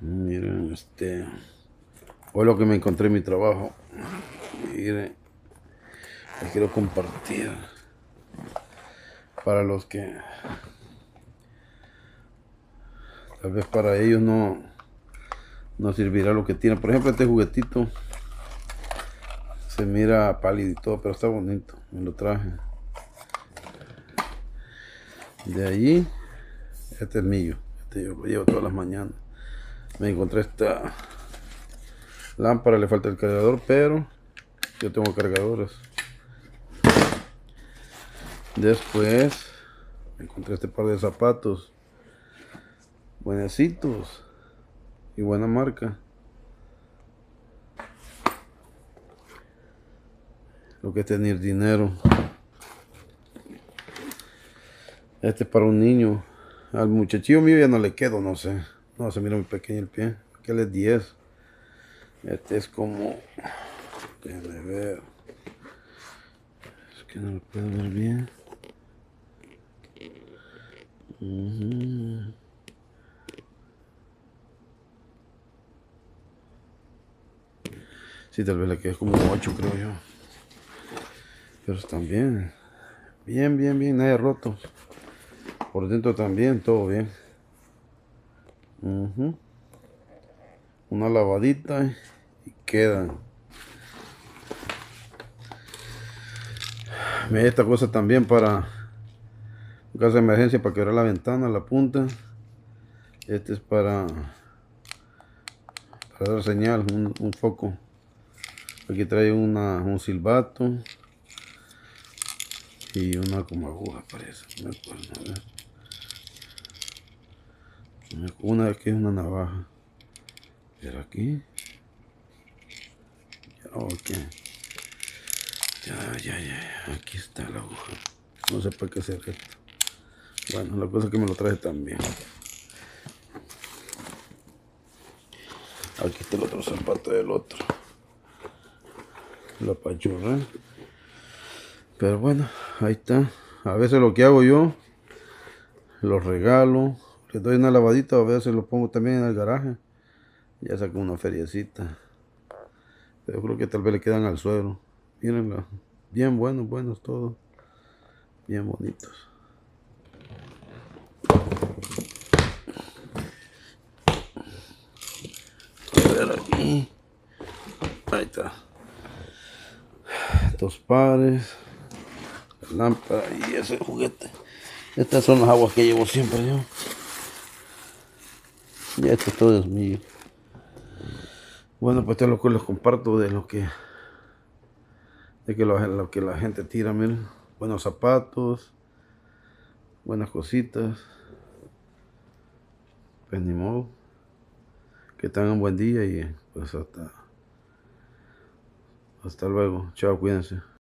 Miren, este. Hoy lo que me encontré en mi trabajo. Miren. Les quiero compartir. Para los que. Tal vez para ellos no. No servirá lo que tienen. Por ejemplo, este juguetito. Se mira pálido y todo, pero está bonito. Me lo traje. De allí. Este es mío. Este yo lo llevo todas las mañanas me encontré esta lámpara, le falta el cargador, pero yo tengo cargadores. Después encontré este par de zapatos, buenecitos y buena marca. Lo que es tener dinero. Este es para un niño. Al muchachillo mío ya no le quedo, no sé. No, se mira muy pequeño el pie. Aquel es 10. Este es como... Déjenme ver. Es que no lo puedo ver bien. Sí, tal vez le quede como 8, creo yo. Pero están bien. Bien, bien, bien. Nadie roto. Por dentro también, todo bien. Una lavadita y quedan. Esta cosa también para caso de emergencia para quebrar la ventana, la punta. Este es para, para dar señal, un, foco. Aquí trae una, un silbato y una como aguja parece. Acuerdo, una que es una navaja. Pero aquí. Ok. Ya, ya, ya. Aquí está la aguja. No sé para qué hacer esto. Bueno, la cosa es que me lo traje también. Aquí está el otro zapato del otro. La pachurra. Pero bueno, ahí está. A veces lo que hago yo, lo regalo le doy una lavadita, a veces lo pongo también en el garaje. Ya saco una feriecita. Pero creo que tal vez le quedan al suelo. Mírenla. Bien buenos, buenos todos. Bien bonitos. A ver aquí. Ahí está. Dos pares. lámpara y ese juguete. Estas son las aguas que llevo siempre yo. Ya esto todo es mío. Bueno, pues esto es lo que les comparto de lo que de que lo, que la gente tira, miren. Buenos zapatos, buenas cositas. Pues ni modo. Que tengan buen día y pues hasta hasta luego. Chao, cuídense.